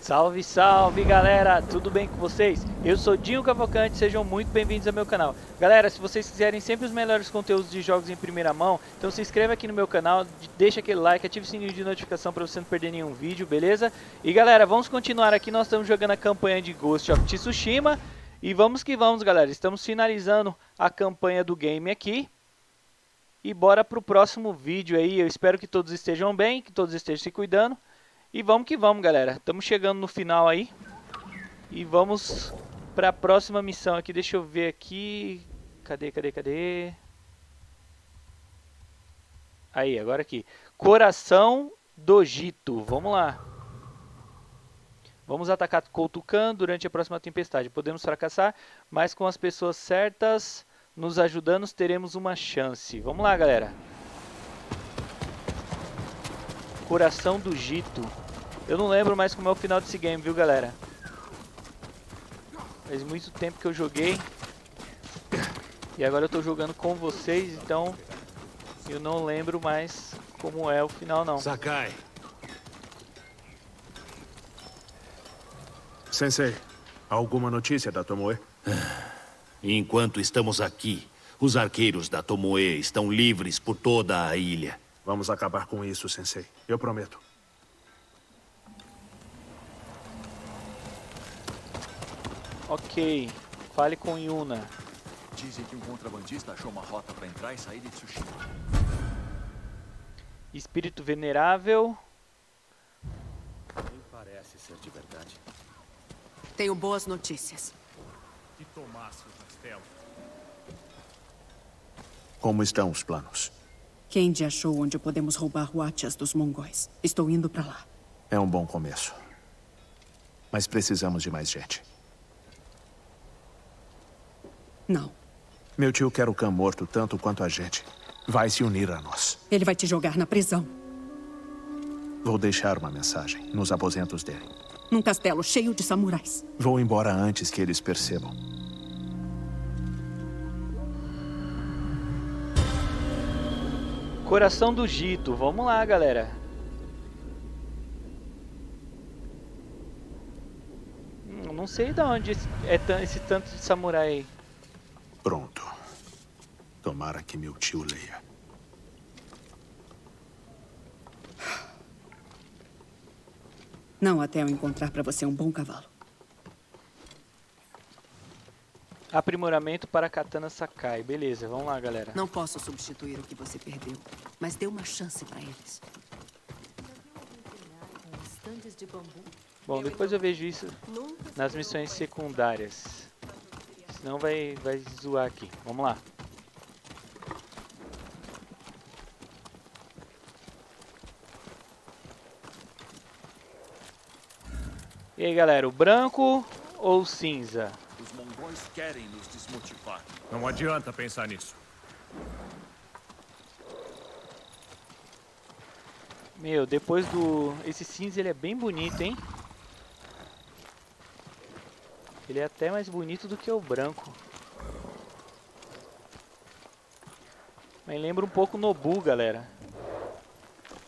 Salve, salve galera, tudo bem com vocês? Eu sou Dinho Cavalcante, sejam muito bem-vindos ao meu canal. Galera, se vocês quiserem sempre os melhores conteúdos de jogos em primeira mão, então se inscreva aqui no meu canal, deixa aquele like, ative o sininho de notificação para você não perder nenhum vídeo, beleza? E galera, vamos continuar aqui, nós estamos jogando a campanha de Ghost of Tsushima e vamos que vamos galera, estamos finalizando a campanha do game aqui. E bora pro próximo vídeo aí, eu espero que todos estejam bem, que todos estejam se cuidando. E vamos que vamos, galera. Estamos chegando no final aí. E vamos para a próxima missão aqui. Deixa eu ver aqui. Cadê, cadê, cadê? Aí, agora aqui. Coração do Gito. Vamos lá. Vamos atacar Koutukan durante a próxima tempestade. Podemos fracassar, mas com as pessoas certas nos ajudando teremos uma chance. Vamos lá, galera. Coração do Gito. Eu não lembro mais como é o final desse game, viu, galera? Faz muito tempo que eu joguei. E agora eu tô jogando com vocês, então eu não lembro mais como é o final, não. Sakai. Sensei, alguma notícia da Tomoe? Enquanto estamos aqui, os arqueiros da Tomoe estão livres por toda a ilha. Vamos acabar com isso, Sensei. Eu prometo. Ok. Fale com Yuna. Dizem que um contrabandista achou uma rota para entrar e sair de Tsushima. Espírito venerável. Nem parece ser de verdade. Tenho boas notícias. Que tomasse o castelo. Como estão os planos? Kendi achou onde podemos roubar Watias dos mongóis. Estou indo para lá. É um bom começo. Mas precisamos de mais gente. Não. Meu tio quer o Khan morto tanto quanto a gente. Vai se unir a nós. Ele vai te jogar na prisão. Vou deixar uma mensagem nos aposentos dele. Num castelo cheio de samurais. Vou embora antes que eles percebam. Coração do Gito. Vamos lá, galera. Hum, não sei de onde é esse tanto de samurai. Pronto. Tomara que meu tio leia. Não até eu encontrar para você um bom cavalo. Aprimoramento para Katana Sakai. Beleza, vamos lá, galera. Não posso substituir o que você perdeu, mas dê uma chance para eles. Bom, depois eu vejo isso nas missões secundárias. Senão vai, vai zoar aqui. Vamos lá. E aí, galera, o branco ou o cinza? Querem nos desmotivar. Não adianta pensar nisso. Meu, depois do... Esse cinza, ele é bem bonito, hein? Ele é até mais bonito do que o branco. Mas lembra um pouco o Nobu, galera.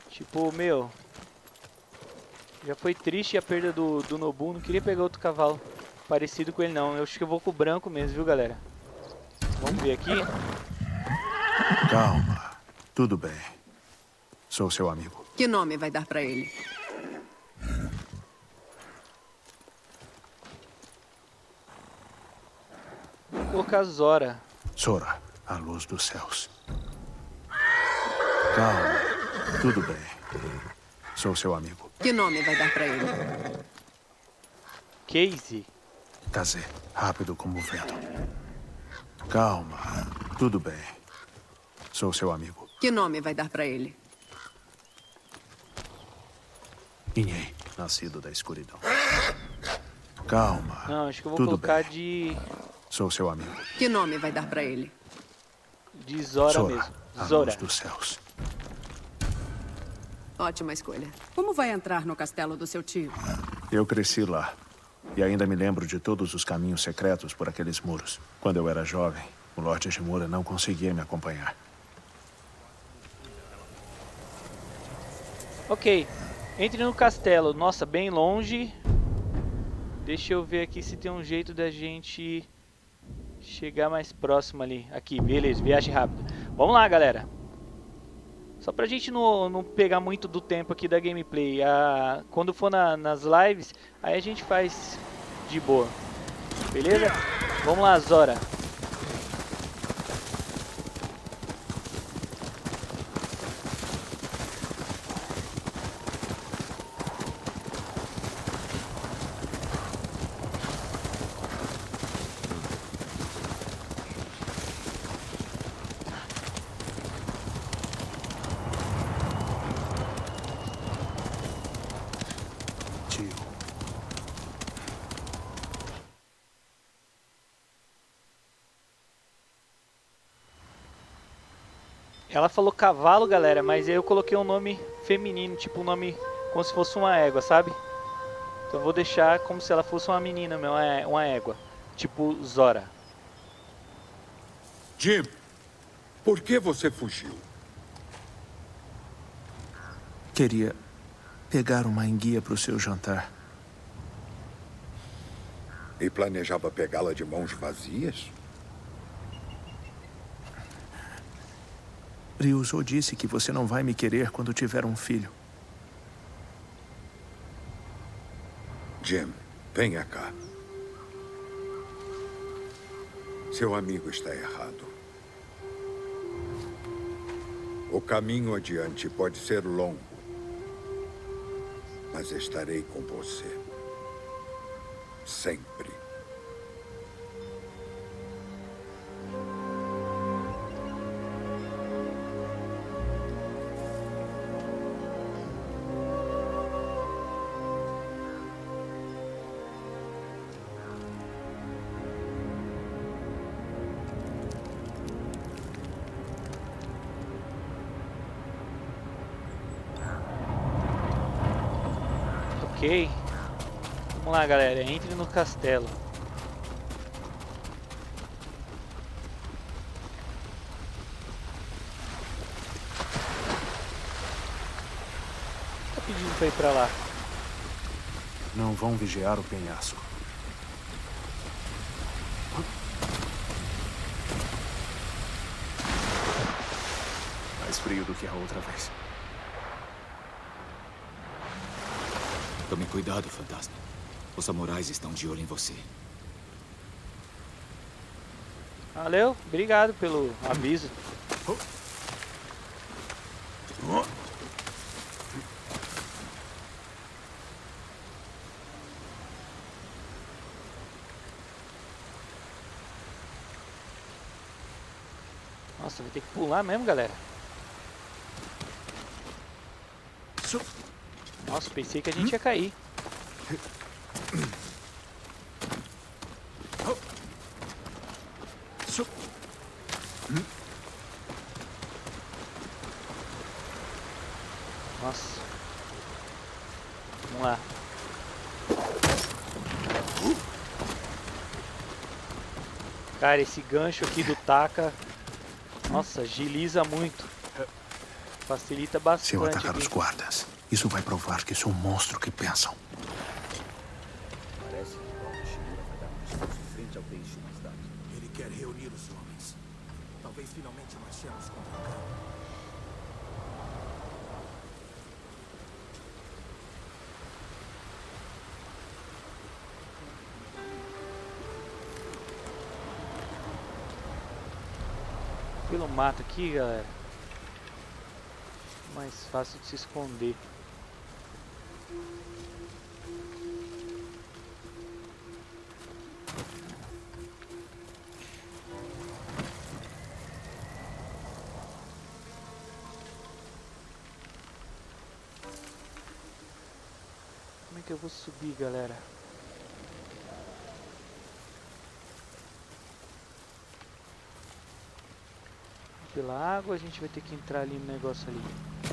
Tipo, meu... Já foi triste a perda do, do Nobu, não queria pegar outro cavalo parecido com ele não. Eu acho que eu vou com o branco mesmo, viu, galera? Vamos ver aqui. Calma. Tudo bem. Sou seu amigo. Que nome vai dar para ele? Colocar Zora. Sora, a luz dos céus. Calma. Tudo bem. Sou seu amigo. Que nome vai dar para ele? Casey. Kazé, rápido como o vento. Calma. Tudo bem. Sou seu amigo. Que nome vai dar para ele? Inhei, nascido da escuridão. Calma. Não, acho que eu vou Tudo colocar bem. de Sou seu amigo. Que nome vai dar para ele? de Zora, Sora, mesmo. a Zora. luz dos céus. Ótima escolha. Como vai entrar no castelo do seu tio? Eu cresci lá. E ainda me lembro de todos os caminhos secretos por aqueles muros. Quando eu era jovem, o Lorde Shimura não conseguia me acompanhar. Ok. Entre no castelo. Nossa, bem longe. Deixa eu ver aqui se tem um jeito da gente chegar mais próximo ali. Aqui, beleza, viagem rápida. Vamos lá, galera. Só pra gente não, não pegar muito do tempo aqui da gameplay. A, quando for na, nas lives, aí a gente faz de boa. Beleza? Vamos lá, Zora. Ela falou cavalo, galera, mas eu coloquei um nome feminino, tipo um nome como se fosse uma égua, sabe? Então eu vou deixar como se ela fosse uma menina, meu, uma é- uma égua. Tipo Zora. Jim, por que você fugiu? Queria pegar uma enguia para o seu jantar. E planejava pegá-la de mãos vazias? Ryuzo disse que você não vai me querer quando tiver um filho. Jim, venha cá. Seu amigo está errado. O caminho adiante pode ser longo, mas estarei com você. Sempre. Ok. Vamos lá, galera. Entre no castelo. Tá pedindo pra ir pra lá. Não vão vigiar o penhasco. Mais frio do que a outra vez. Tome cuidado, fantasma. Os samurais estão de olho em você. Valeu, obrigado pelo aviso. Nossa, vai ter que pular mesmo, galera. Nossa, pensei que a gente ia cair. Nossa. Vamos lá. Cara, esse gancho aqui do taca, nossa, agiliza muito. Facilita Se eu bastante. atacar aqui. os guardas, isso vai provar que sou um monstro que pensam. Parece que o Shimura vai dar um discurso frente ao Teixo mais tarde. Ele quer reunir os homens. Talvez finalmente marchemos contra o Khan. Pelo mato aqui, galera. Mais fácil de se esconder. Como é que eu vou subir, galera? Pela água, a gente vai ter que entrar ali no negócio ali.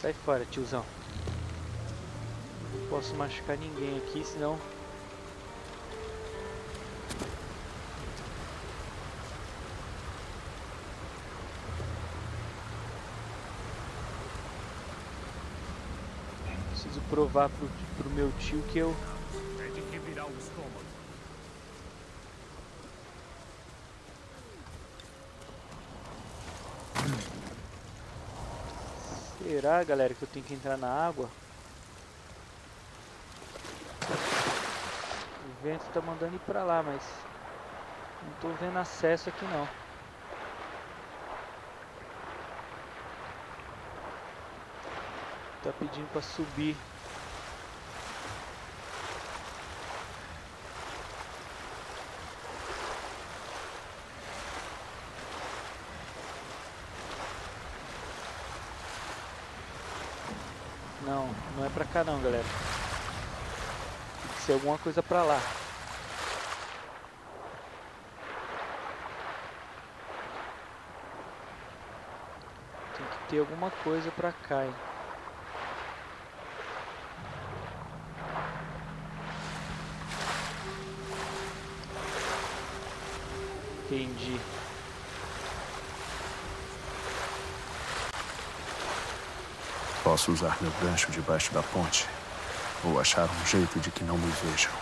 Sai fora, tiozão. Não posso machucar ninguém aqui, senão... Preciso provar pro, pro meu tio que eu Será, galera, que eu tenho que entrar na água? O vento tá mandando ir pra lá, mas não tô vendo acesso aqui não. Tá pedindo pra subir. Não, não é pra cá não, galera. Tem que ser alguma coisa pra lá. Tem que ter alguma coisa pra cá, hein. Entendi. Posso usar meu gancho debaixo da ponte. Ou achar um jeito de que não me vejam.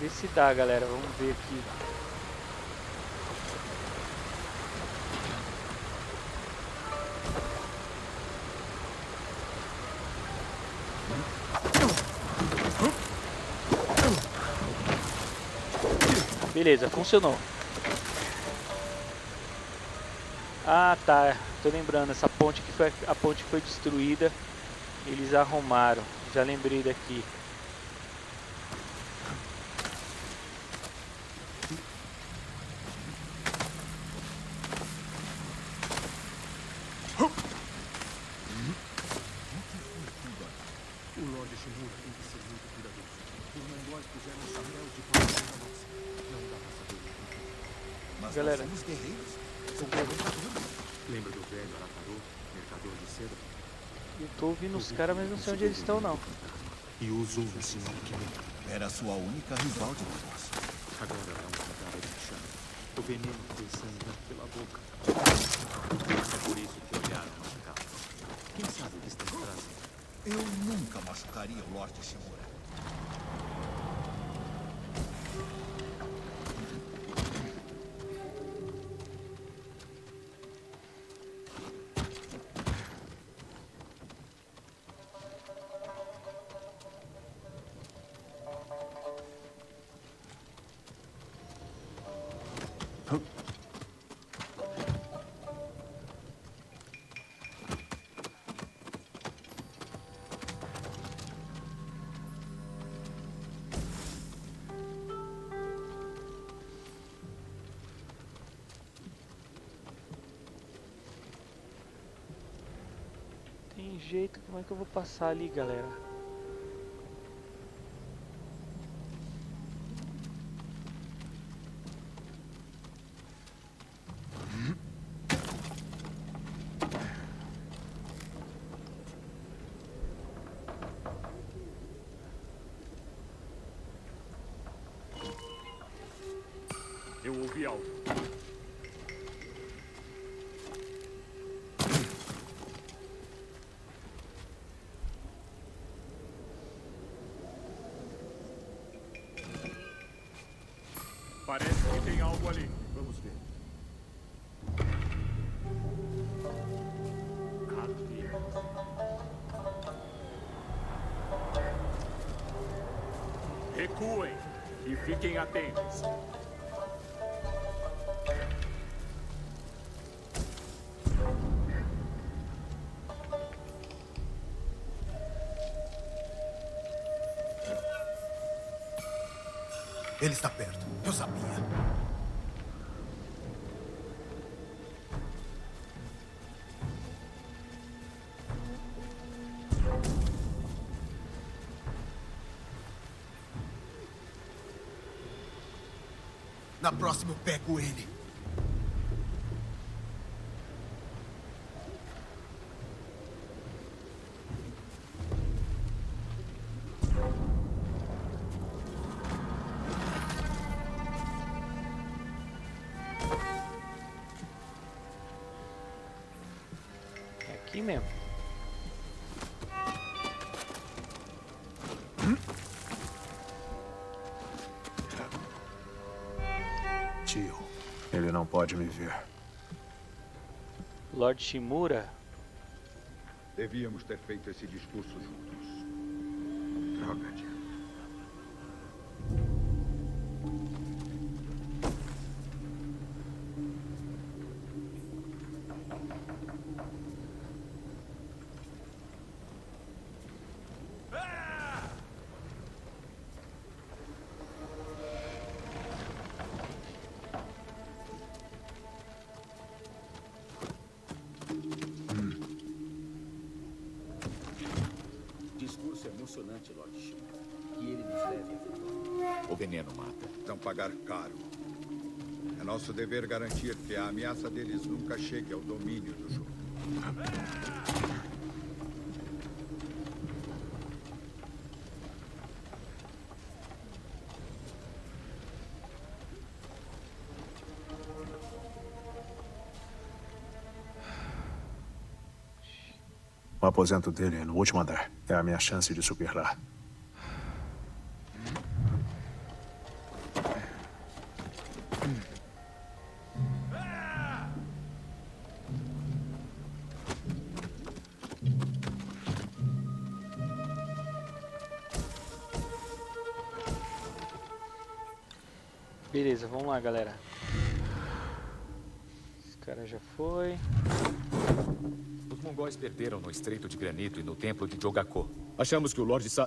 Vê se dá, galera. Vamos ver aqui. Beleza, funcionou. Ah, tá. Tô lembrando, essa ponte que foi a ponte que foi destruída. Eles arrumaram. Já lembrei daqui. O Lorde Shimura tem que ser muito cuidadoso. Os mongóis puseram um chapéu de palha na nossa. Não dá pra saber o que Mas Galera. nós somos guerreiros. Lembra do velho Aratarô, mercador de seda? Eu tô ouvindo os caras, mas não sei onde eles estão não. E usou o senhor Kimura. Era a sua única rival de negócio. Agora é um cadáver de chama. O veneno foi sangrando pela boca. É por isso que olharam nossa casa. Quem sabe o que está atrás? Eu nunca machucaria o Lorde Shimura. Tem jeito, como é que eu vou passar ali, galera? Eu ouvi algo. Parece que tem algo ali. Vamos ver. Recuem e fiquem atentos. Ele está perto. Eu sabia. Na próxima eu pego ele. Não pode me ver. Lord Shimura. Devíamos ter feito esse discurso juntos. Droga, Diana. Discurso emocionante, Lord. Que ele nos leve à vitória. O veneno mata. Vão pagar caro. É nosso dever garantir que a ameaça deles nunca chegue ao domínio do jogo. Aposento dele no último andar. É a minha chance de subir lá. Beleza, vamos lá, galera. Esse cara já foi. Os mongóis perderam no Estreito de Granito e no Templo de Jogakô. Achamos que o Lorde Sa...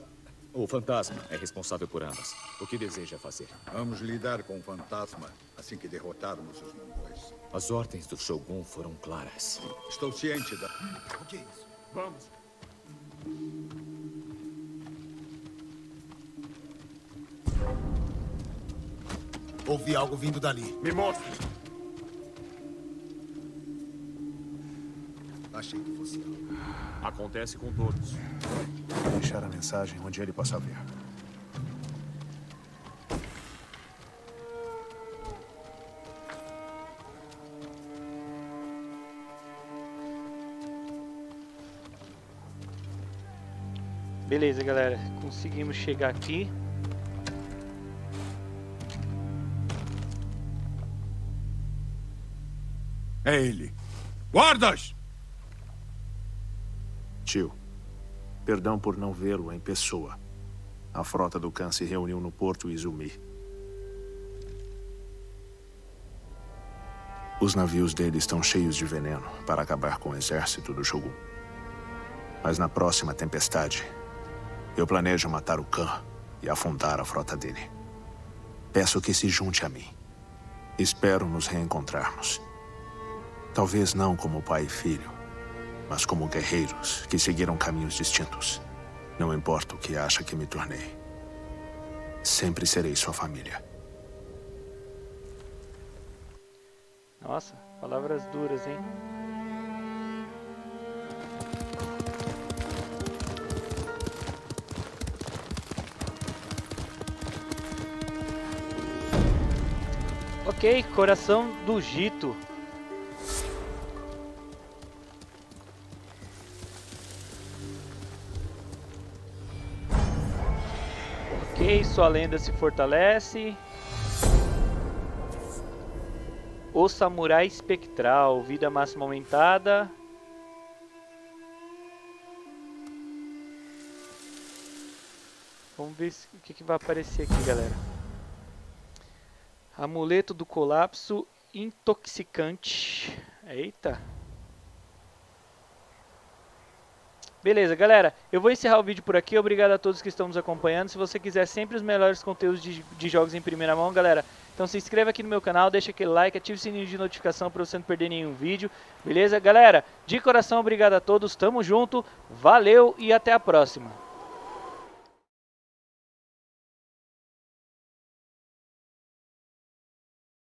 O fantasma é responsável por ambas. O que deseja fazer? Vamos lidar com o fantasma assim que derrotarmos os mongóis. As ordens do Shogun foram claras. Estou ciente da... O que é isso? Vamos. Ouvi algo vindo dali. Me mostre. Achei que fosse algo. Acontece com todos. Deixar a mensagem onde ele possa ver. Beleza, galera. Conseguimos chegar aqui. É ele. Guardas! Tio, perdão por não vê-lo em pessoa. A frota do Khan se reuniu no porto Izumi. Os navios dele estão cheios de veneno para acabar com o exército do Shogun. Mas na próxima tempestade, eu planejo matar o Khan e afundar a frota dele. Peço que se junte a mim. Espero nos reencontrarmos. Talvez não como pai e filho, mas como guerreiros que seguiram caminhos distintos. Não importa o que acha que me tornei. Sempre serei sua família. Nossa, palavras duras, hein? Ok, coração do Gito. Sua lenda se fortalece. O Samurai Espectral, vida máxima aumentada. Vamos ver o que, que vai aparecer aqui, galera. Amuleto do colapso intoxicante. Eita. Beleza, galera. Eu vou encerrar o vídeo por aqui. Obrigado a todos que estão nos acompanhando. Se você quiser sempre os melhores conteúdos de, de jogos em primeira mão, galera, então se inscreva aqui no meu canal, deixa aquele like, ative o sininho de notificação para você não perder nenhum vídeo. Beleza? Galera, de coração, obrigado a todos. Tamo junto. Valeu e até a próxima.